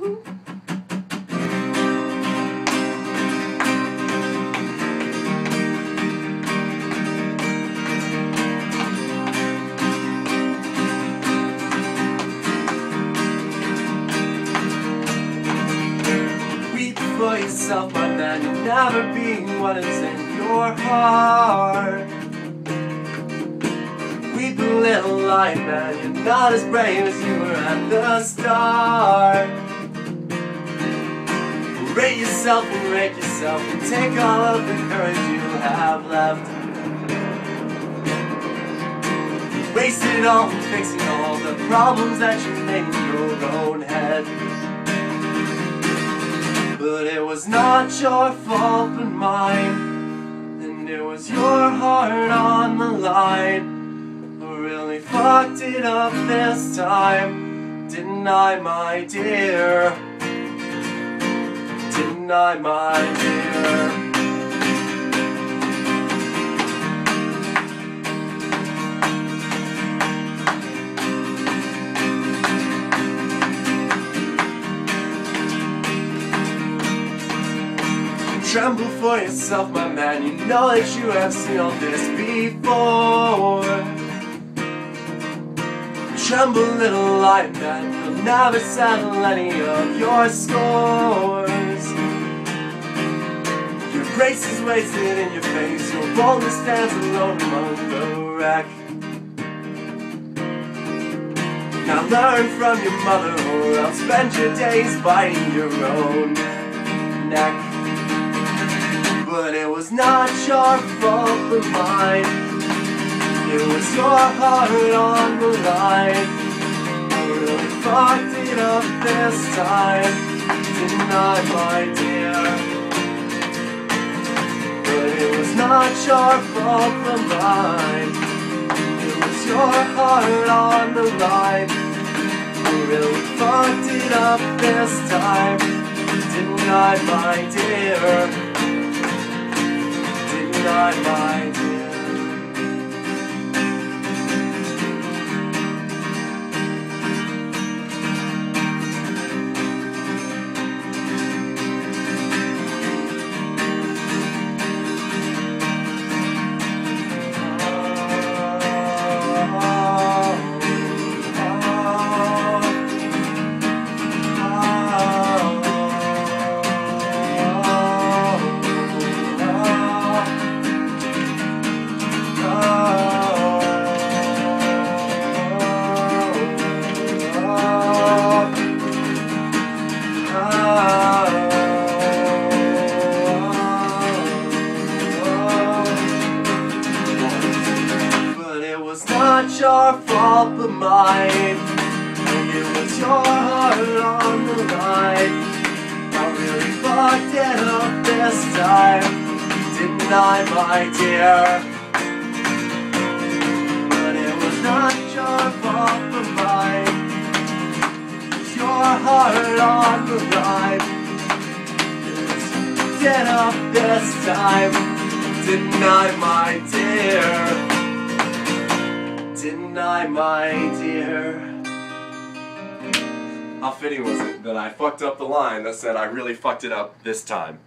Weep for yourself, my man. You'll never be what is in your heart. Weep a little light, man. You're not as brave as you were at the start. Rate yourself and rate yourself and take all of the courage you have left. Waste it all and fixing all the problems that you made in your own head. But it was not your fault but mine And it was your heart on the line Who really fucked it up this time Didn't I, my dear? Didn't my dear? Tremble for yourself, my man. You know that you have seen all this before. Tremble, little light man. You'll never settle any of your scores. Grace is wasted in your face. Your boldness stands alone among the wreck. Now learn from your mother, or else spend your days biting your own neck. But it was not your fault but mine It was your heart on the line I really fucked it up this time I, my dear? It was not your fault but mine. It was your heart on the line. I really fucked it up this time. Didn't I, my dear? Denied my not your fault but mine And it was your heart on the line I really fucked it up this time Didn't I, my dear? But it was not your fault but mine It was your heart on the line Get up this time Didn't I, my dear? Didn't I, my dear? How fitting was it that I fucked up the line that said I really fucked it up this time?